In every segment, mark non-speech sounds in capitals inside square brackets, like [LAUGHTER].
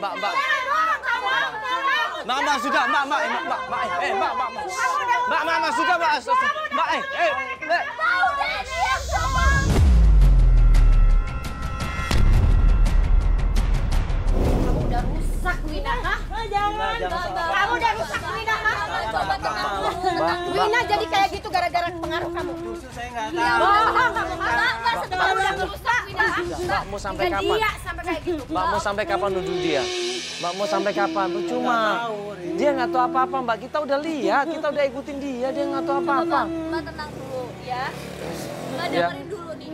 mbak, mbak. Mbak, mbak, sudah, mbak, mbak, eh, mbak, mbak, mbak, eh, mbak, mbak, mbak. Mbak, mbak, mbak, sudah, mbak, sudah. mbak, eh, eh, eh. Kamu udah rusak, Wina. Hah? Jangan, jangan. Kamu udah rusak, Wina. Dulu. Wina jadi kayak gitu gara-gara pengaruh kamu. Justru saya nggak Ya, tahu. bohong kamu. Mbak, Mbak, setelah udah rusak, Wina. Mbak mau sampai kapan? dia sampai kayak gitu. Mbak mau sampai kapan nuduh dia? Mbak mau sampai kapan? Percuma. Dia nggak tahu apa-apa, Mbak. Kita udah lihat, kita udah ikutin dia. Dia nggak tahu apa-apa. Mbak tenang dulu ya. Mbak Ya. dengerin dulu nih.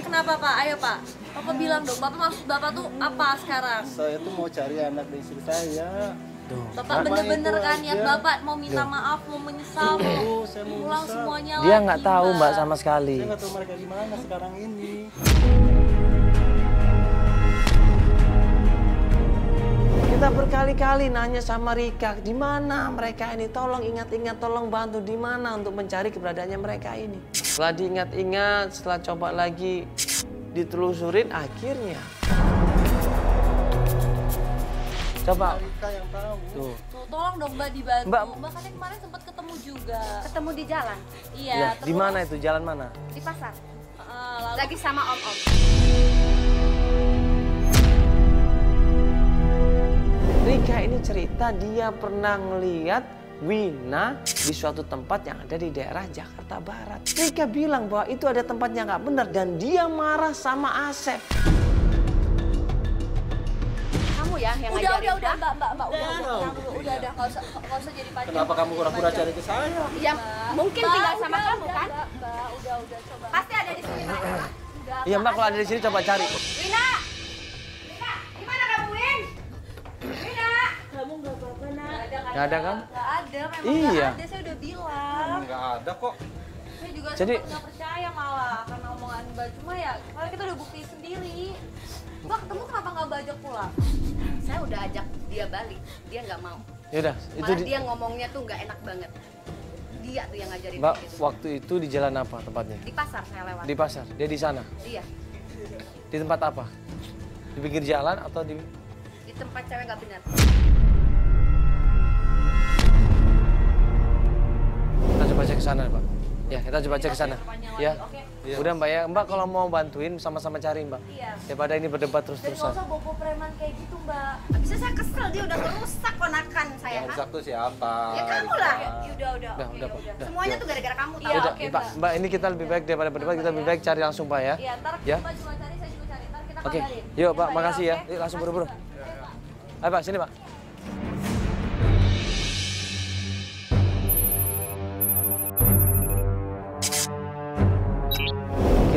Kenapa Pak? Ayo Pak. Bapak bilang dong, Bapak maksud Bapak tuh apa sekarang? Saya tuh mau cari anak dari istri saya. Bapak Apa bener-bener kan niat aja? Bapak mau minta maaf, mau menyesal, mau saya mau ulang menyesal. semuanya Dia lagi, nggak tahu, Mbak, sama sekali. Saya nggak tahu mereka gimana sekarang ini. Kita berkali-kali nanya sama Rika, di mana mereka ini? Tolong ingat-ingat, tolong bantu di mana untuk mencari keberadaannya mereka ini. Setelah diingat-ingat, setelah coba lagi ditelusurin, akhirnya. Coba, yang tahu. tuh. Tuh, tolong dong Mbak dibantu. Mbak- Mbak, kan kemarin sempat ketemu juga. Ketemu di jalan, Iya, Ya, di mana itu? Jalan mana? di pasar. eh, lalu Lagi sama om-om. Rika ini cerita dia pernah ngeliat Wina di suatu tempat yang ada di daerah Jakarta Barat. Rika bilang bahwa itu ada tempat yang nggak benar dan dia marah sama Asep. Ya yang udah, ngajarin. udah, udah, Hah? Mbak, Mbak, Mbak, udah, udah, tenang dulu, udah, udah, nggak usah, nggak usah jadi pacar. Kenapa kamu pura-pura cari ke saya? Ya, mungkin Mbak, tinggal sama udah, kamu udah, kan? Mbak, Mbak, udah, udah, coba. Pasti ada di sini. Udah, Iya mbak kalau ada di sini coba cari. Wina! Wina, gimana kamu, Win? Wina! kamu nggak apa-apa nak. Nggak ada kan? Nggak ada, memang Iya. nggak ada. Saya udah bilang. Nggak ada kok. Saya juga Jadi- nggak percaya malah karena omongan Mbak. Cuma ya, kemarin kita udah bukti sendiri. Mbak ketemu kenapa nggak Mbak ajak pulang? Saya udah ajak dia balik, dia nggak mau. Yaudah, itu Malah di, dia ngomongnya tuh nggak enak banget. Dia tuh yang ngajarin mbak begitu. waktu itu di jalan apa tempatnya? Di pasar saya lewat. Di pasar. Dia di sana. Iya, Di tempat apa? Di pinggir jalan atau di? di tempat cewek nggak benar. Kita coba cek ke sana, Pak. Ya, kita coba cek ke sana. Ya. oke? Udah Mbak ya, Mbak kalau mau bantuin sama-sama cari Mbak. Iya. Daripada ini berdebat terus-terusan. usah bobo preman kayak gitu Mbak. Bisa saya kesel dia udah merusak konakan saya. Yang ha? rusak tuh siapa? Ya kamu lah. Ya udah, udah, Udah, oke, udah, udah. Udah. Semuanya tuh gara-gara kamu Iya, tahu. Udah, oke, Pak. Mbak. Mbak, ini kita lebih baik daripada berdebat, kita lebih baik cari langsung Pak ya. Iya, ntar Ya. Mbak juga cari, saya juga cari. Ntar kita Oke. Yuk, Ya, Pak, Mbak, makasih ya. Yuk, langsung buru-buru. Ayo Pak, sini Pak.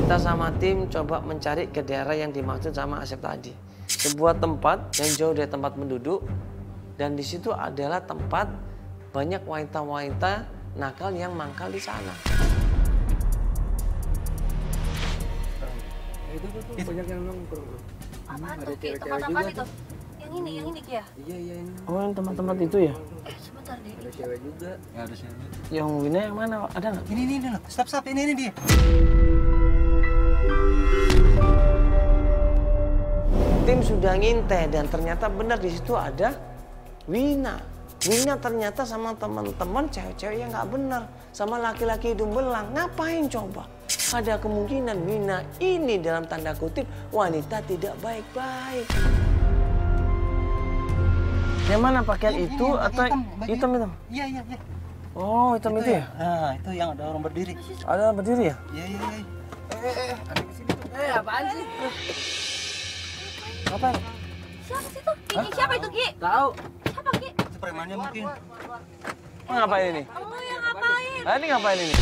Kita sama tim coba mencari ke daerah yang dimaksud sama Asep tadi. Sebuah tempat yang jauh dari tempat penduduk dan di situ adalah tempat banyak wanita-wanita nakal yang mangkal di sana. Itu tuh, tuh banyak yang nongkrong. Apaan Ada tuh, Tempat apa itu? Yang ini, yang ini, Ki ya? Iya iya ini. Oh, yang tempat-tempat itu ya? Eh, sebentar deh. Ada cewek juga. Ya ada cewek. Yang Wina yang mana? Ada nggak? Ini ini ini loh. Stop stop ini ini dia. Tim sudah nginteh dan ternyata benar di situ ada Wina. Wina ternyata sama teman-teman cewek-cewek yang nggak benar. Sama laki-laki hidung belang. Ngapain coba? Ada kemungkinan Wina ini dalam tanda kutip wanita tidak baik-baik. Yang mana pakaian Ini, itu ini, yang atau hitam, hitam? Iya iya iya. Oh hitam itu, ya? Nah itu yang ada orang berdiri. Ada berdiri ya? Iya iya iya. Eh eh eh. Ada di sini tuh. Eh, apaan sih? Apa? Siapa sih tuh? Ini siapa itu, Ki? Tahu. Siapa, Ki? Itu premannya mungkin. Oh, ngapain ini? Kamu yang ngapain? Ah, ini ngapain ini?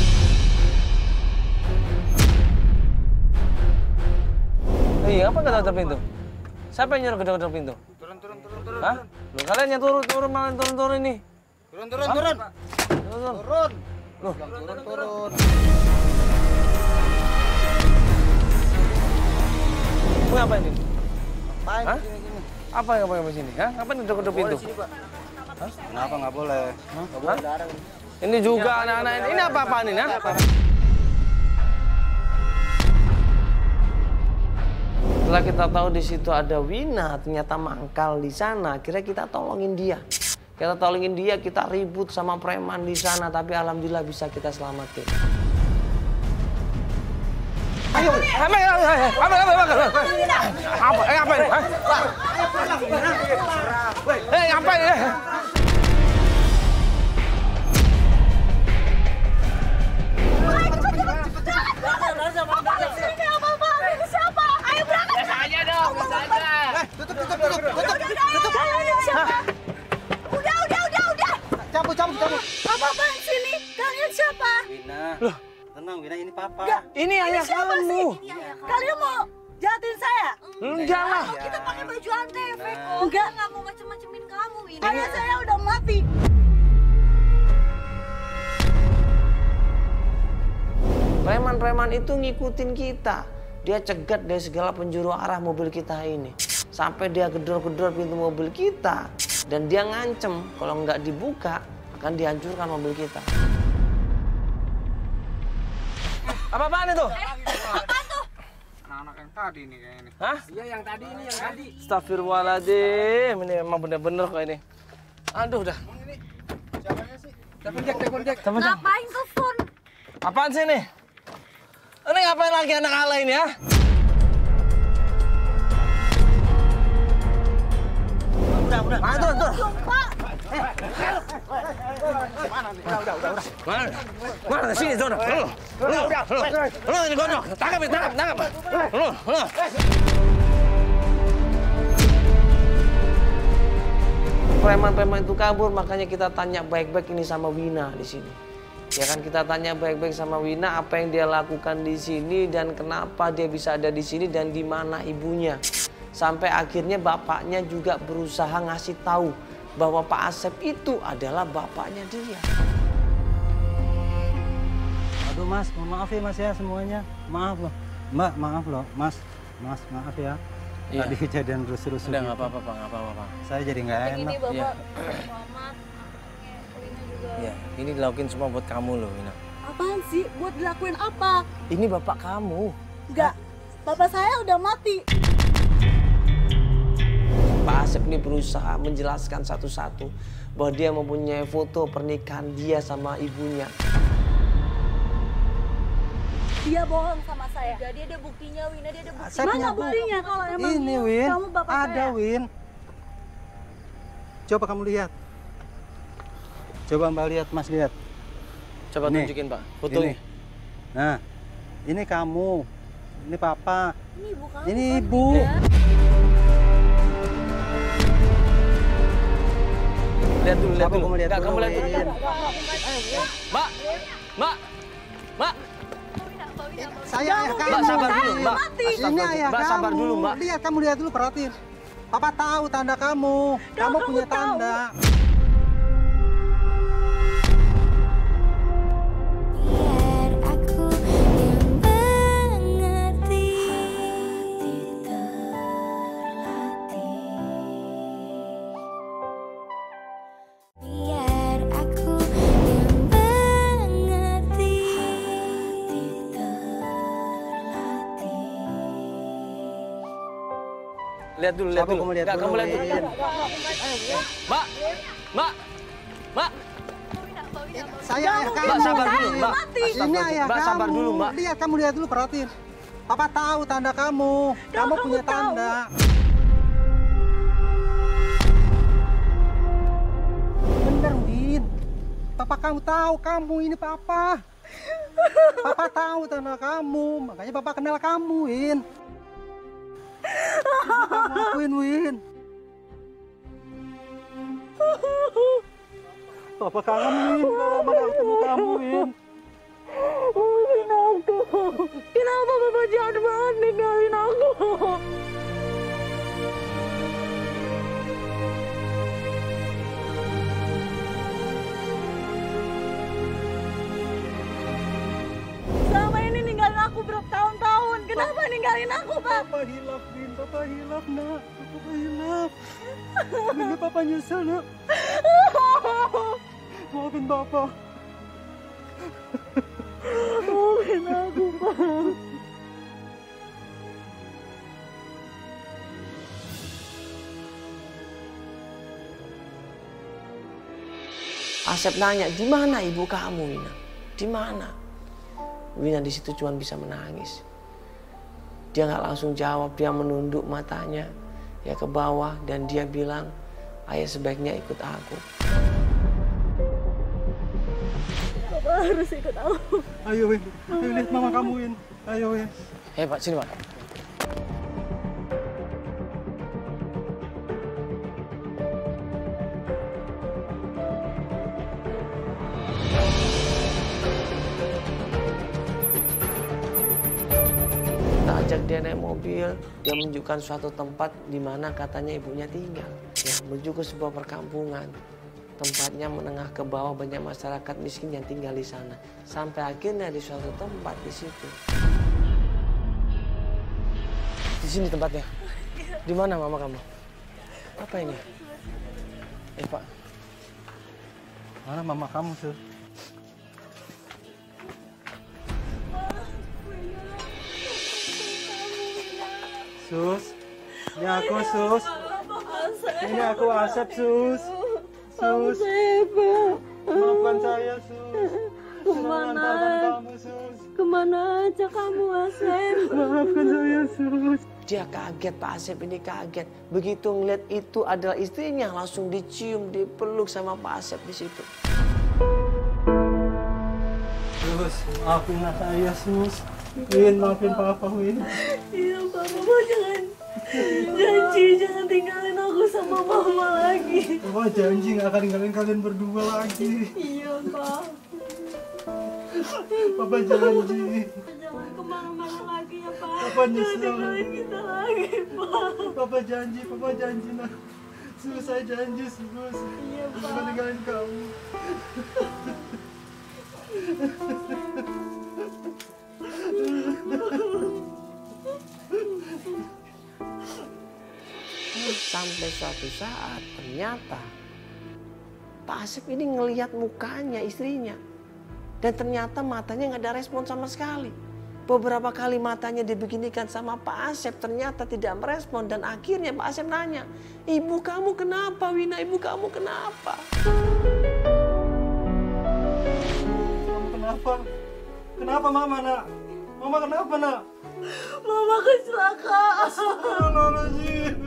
Iya, apa nggak tutup pintu? Siapa yang nyuruh gedor-gedor pintu? Turun turun turun turun. Hah? Loh, kalian yang turun turun malah turun turun ini. Turun turun turun. Turun turun. Turun. Loh. Bilang turun turun. Mau ngapain ini? Main Hah? sini sini. Apa yang ngapain di sini? Hah? Ngapain gedor-gedor pintu? Kenapa nggak boleh? Nggak boleh. Ini juga anak-anak ini. Ini apa-apaan ini? Hah? Setelah kita tahu di situ ada Wina, ternyata mangkal di sana. Akhirnya kita tolongin dia. Kita tolongin dia, kita ribut sama preman di sana, tapi alhamdulillah bisa kita selamatin. Ayo, apa ya? Apa apa apa apa? Eh apa ini? Eh apa ini? Ini? Ini? Ayo siapa? Udah, udah, udah, udah. Cabut, cabut, cabut. Apa bang sini? Kalian siapa? Wina. Tenang, Wina ini papa. Ini ayah Siapa kamu. sih? Kalian mau jahatin saya? Enggak lah. Kita pakai baju antv kok. Enggak. nggak mau macem-macemin kamu ini. Ayah saya udah mati. Preman-preman itu ngikutin kita. Dia cegat dari segala penjuru arah mobil kita ini. Sampai dia gedor-gedor pintu mobil kita. Dan dia ngancem kalau nggak dibuka akan dihancurkan mobil kita. Apa-apaan itu? Anak-anak yang tadi nih kayak ini. Hah? Iya yang tadi ini yang tadi. Astagfirullahaladzim. Ini emang bener-bener kok ini. Aduh dah. Telepon Jack, telepon Jack. Ngapain telepon? Apaan sih ini? Ini ngapain lagi anak ala ini ya? Udah, udah. Mana tuh, tuh? Sumpah. Mana? Mana sini? Lu, lu, ini gondok. Tangkap, tangkap, tangkap. Lu, lu. Preman-preman itu kabur, makanya kita tanya baik-baik ini sama Wina di sini. Ya kan kita tanya baik-baik sama Wina apa yang dia lakukan di sini dan kenapa dia bisa ada di sini dan di mana ibunya. Sampai akhirnya bapaknya juga berusaha ngasih tahu bahwa Pak Asep itu adalah bapaknya dia. Aduh mas, mohon maaf ya mas ya semuanya. Maaf loh. Mbak, maaf loh. Mas, mas maaf ya. Iya. Tadi kejadian rusuh-rusuh Udah gitu. nggak apa-apa, Pak, nggak apa-apa. Pak. Saya jadi nggak enak. gini bapak. Iya. Selamat. Juga. Ya, ini dilakuin semua buat kamu loh, Wina. Apaan sih? Buat dilakuin apa? Ini bapak kamu. Enggak. Bapak saya udah mati. Pak Asep ini berusaha menjelaskan satu-satu bahwa dia mempunyai foto pernikahan dia sama ibunya. Dia bohong sama saya. Jadi ada buktinya Wina, dia ada bukti. Saya Mana buktinya kalau emang Ini dia- Win, kamu bapak ada saya? Win. Coba kamu lihat. Coba Mbak lihat, Mas lihat. Coba Ini. tunjukin, Pak, fotonya. Ini. Nah, ini kamu, ini papa, Ini ibu kamu. ini kan, ibu. Wina? Lihat dulu, lihat dulu. kamu lihat kamu lihat dulu. Mbak, Mbak, Mbak, Saya ayah kamu. Mbak sabar dulu, Mbak. Ini ayah Mbak kamu. sabar dulu, Mbak. Lihat kamu lihat dulu perhatiin. Papa tahu tanda kamu. kamu punya tahu. tanda. Lihat dulu, lihat dulu. kamu lihat Nggak, dulu. kamu lihat dulu. Win. Mbak, Mbak, Mbak, Saya ayah kamu. Mbak sabar dulu, Mbak. Ini ayah Mbak kamu. sabar dulu, Mbak. Lihat kamu lihat dulu perhatiin. Papa tahu tanda kamu. kamu punya tanda. Bener, Win. Papa kamu tahu kamu ini papa. Papa tahu tanda kamu, makanya papa kenal kamu, Win. Ngakuin, Win. Papa kangen, Win. Lama ketemu kamu, Win. Ninggalin aku. Kenapa bapak jahat banget ninggalin aku? Selama ini ninggalin aku bertahun-tahun. Kenapa ninggalin aku, Pak? Papa hilaf, Win. Papa hilaf, nak. Papa hilaf. Ini Papa nyesel, nak. Maafin Papa. Maafin aku, Papa. Asep nanya, di mana ibu kamu, Wina? Di mana? Wina di situ cuma bisa menangis. Dia nggak langsung jawab, dia menunduk matanya ya ke bawah dan dia bilang, ayah sebaiknya ikut aku. Ayo Win, ayo lihat mama kamu Win. Ayo Win. Hei pak, sini pak. Mobil, dia menunjukkan suatu tempat di mana katanya ibunya tinggal. Ya, menuju ke sebuah perkampungan. Tempatnya menengah ke bawah banyak masyarakat miskin yang tinggal di sana. Sampai akhirnya di suatu tempat di situ. Di sini tempatnya. Di mana mama kamu? Apa ini? Eh pak, Mana mama kamu tuh? Sus, ini aku Sus. Ini aku Asep Sus. Sus. Maafkan saya Sus. Ke mana? kamu Sus. Ke mana aja kamu Asep? Maafkan saya Sus. dia kaget Pak Asep ini kaget. Begitu ngeliat itu adalah istrinya langsung dicium, dipeluk sama Pak Asep di situ. Sus, maafin saya Sus. Win, maafin Papa Win. Mama jangan janji jangan tinggalin aku sama Mama lagi. Papa janji nggak akan ninggalin kalian berdua lagi. Iya Pak, Papa janji. jangan ke mana-mana lagi ya Pak. Papa Jangan nyesel. tinggalin kita lagi Pak. Papa janji, Papa janji nak. Saya janji Sus. Iya Papa Pak. ninggalin kamu. [LAUGHS] Sampai suatu saat ternyata Pak Asep ini ngelihat mukanya istrinya. Dan ternyata matanya nggak ada respon sama sekali. Beberapa kali matanya dibeginikan sama Pak Asep ternyata tidak merespon. Dan akhirnya Pak Asep nanya, ibu kamu kenapa Wina, ibu kamu kenapa? Kamu kenapa? Kenapa Mama nak? Mama kenapa nak? Mama kecelakaan. Astagfirullahaladzim.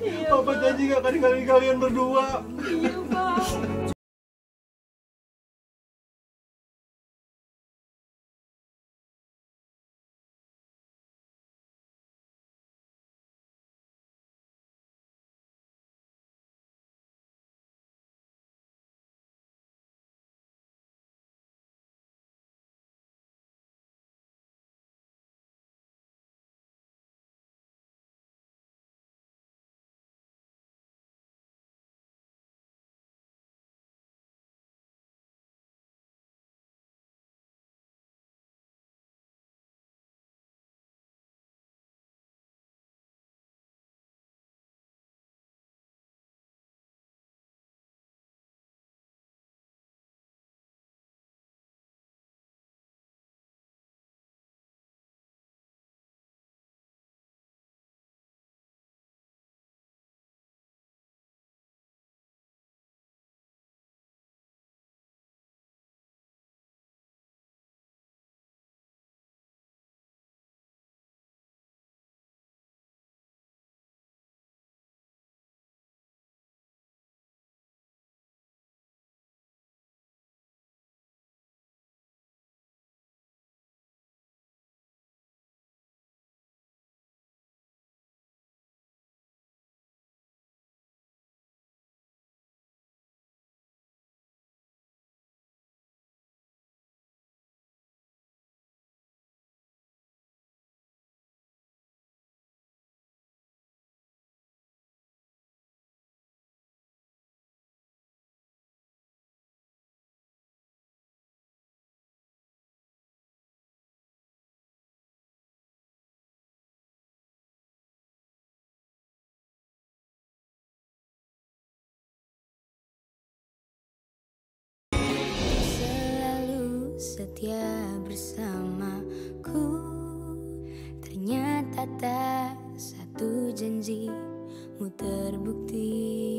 Papa janji nggak akan kalian berdua. Setia bersamaku. Ternyata tak satu janjimu terbukti